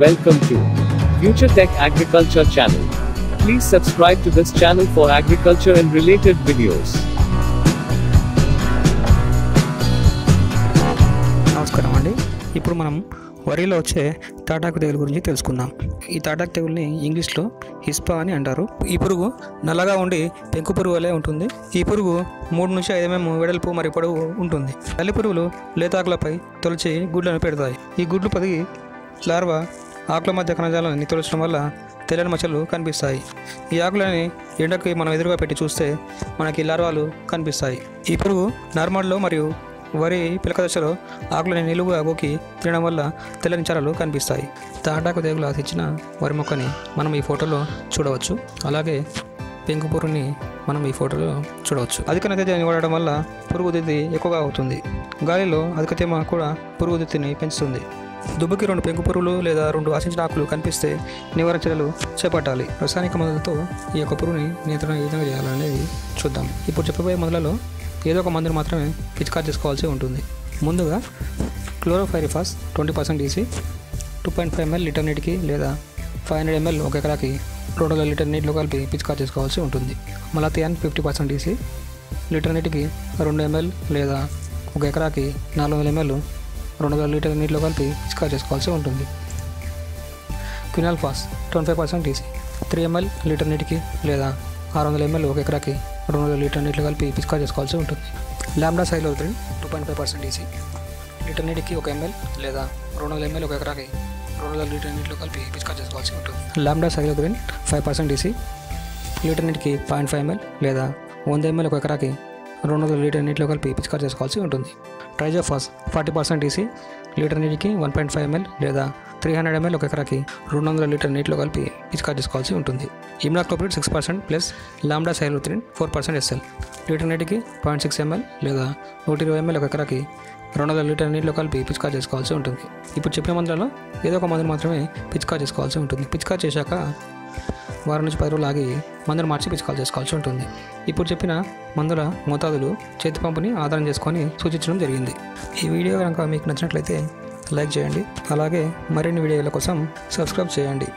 Welcome to Future Tech Agriculture channel. Please subscribe to this channel for agriculture and related videos. నమస్కారం అండి. ఇప్పుడు మనం వరిలో వచ్చే తాటాకు తెగులు గురించి తెలుసుకుందాం. ఈ తాటాకు తెగుల్ని ఇంగ్లీష్లో హిస్పా అని అంటారు. ఈ పురుగు నల్లగా ఉండి పెంకు పురుగు వలె ఉంటుంది. ఈ పురుగు మూడు నుంచి ఐదు మేము వెడల్పు మరియు పొడవు ఉంటుంది. తల్లి పురుగులు లేతాకులపై తొలిచి గుడ్లను పెడతాయి. ఈ గుడ్లు పదిగి లార్వా ఆకుల మధ్య కణజాలాన్ని తొలచడం వల్ల తెల్లని మచ్చలు కనిపిస్తాయి. ఈ ఆకులని ఎండకి మనం ఎదురుగా పెట్టి చూస్తే మనకి లార్వాలు కనిపిస్తాయి. ఈ పురుగు నార్మల్లో మరియు వరి పిలక దశలో ఆకులని నిలువుగా గోకి తినడం వల్ల తెల్లని చారలు కనిపిస్తాయి. తాటాకు తెగులు ఆశించిన వరి మొక్కని మనం ఈ ఫోటోలో చూడవచ్చు. అలాగే పెంకు పురుగుని మనం ఈ ఫోటోలో చూడవచ్చు. అధిక నతేజాన్ని వాడడం వల్ల పురుగు దిద్ది ఎక్కువగా అవుతుంది. గాలిలో అధిక తేమ కూడా పురుగు ఉధృతిని పెంచుతుంది. దుబ్బకి రెండు పెంకు పురుగులు లేదా రెండు ఆశించిన ఆకులు కనిపిస్తే నివారణ చర్యలు చేపట్టాలి. రసాయనిక మందులతో ఈ యొక్క పురుగుని నియంత్రణ ఏ విధంగా చేయాలనేది చూద్దాం. ఇప్పుడు చెప్పబోయే మందులలో ఏదో ఒక మందుని మాత్రమే పిచికారి చేసుకోవాల్సి ఉంటుంది. ముందుగా క్లోరోఫైరిఫాస్ ట్వంటీ పర్సెంట్ తీసి two point five ML litre నీటికి లేదా ఫైవ్ హండ్రెడ్ ఎంఎల్ ఒక ఎకరాకి రెండు వందల లీటర్ నీటిలో కలిపి పిచికారి చేసుకోవాల్సి ఉంటుంది. Malathion fifty percent EC litre నీటికి రెండు ఎంఎల్ లేదా ఒక ఎకరాకి నాలుగు వందల ఎంఎల్ రెండు వందల లీటర్ నీటిలో కలిపి పిచికారి చేసుకోవాల్సి ఉంటుంది. Quinalphos twenty five percent EC three ML litre నీటికి లేదా ఆరు వందల ఎంఎల్ ఒక ఎకరాకి రెండు వందల లీటర్ నీటిలో కలిపి పిచికా చేసుకోవాల్సి ఉంటుంది. Lambda three two point five percent EC litre నీటికి ఒక ఎంఎల్ లేదా రెండు వందల ఎంఎల్ ఒక ఎకరాకి రెండు వందల లీటర్ నీటిలో కలిపి పిచికా చేసుకోవాల్సి ఉంటుంది. Lambda cyhalothrin five percent EC litre నీటికి పాయింట్ ఫైవ్ ఎంఎల్ లేదా వంద ఎంఎల్ ఒక ఎకరాకి రెండు వందల లీటర్ నీటిలో కలిపి పిచికారి చేసుకోవాల్సి ఉంటుంది. Triazophos forty percent EC litre నీటికి వన్ పాయింట్ ఫైవ్ ఎంఎల్ లేదా త్రీ హండ్రెడ్ ఎంఎల్ ఒక ఎకరాకి రెండు వందల లీటర్ నీటిలో కలిపి పిచికారి చేసుకోవాల్సి ఉంటుంది. Imidacloprid six percent plus lambda cyhalothrin four percent SL. Litre నీటికి పాయింట్ సిక్స్ ఎంఎల్ లేదా నూట ఇరవై ఎంఎల్ ఒక ఎకరాకి రెండు వందల లీటర్ నీటిలో కలిపి పిచికారి చేసుకోవాల్సి ఉంటుంది. ఇప్పుడు చెప్పిన మందులలో ఏదో ఒక మందుని మాత్రమే పిచికారి చేసుకోవాల్సి ఉంటుంది. పిచికారి చేశాక వారం నుంచి పది రోజులు ఆగి మందులు మార్చి పిచికాలు చేసుకోవాల్సి ఉంటుంది. ఇప్పుడు చెప్పిన మందుల మోతాదులు చేతి పంపుని ఆధారం చేసుకొని సూచించడం జరిగింది. ఈ వీడియో కనుక మీకు నచ్చినట్లయితే లైక్ చేయండి. అలాగే మరిన్ని వీడియోల కోసం సబ్స్క్రైబ్ చేయండి.